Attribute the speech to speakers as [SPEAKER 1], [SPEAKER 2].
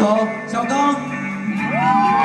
[SPEAKER 1] 手小刚。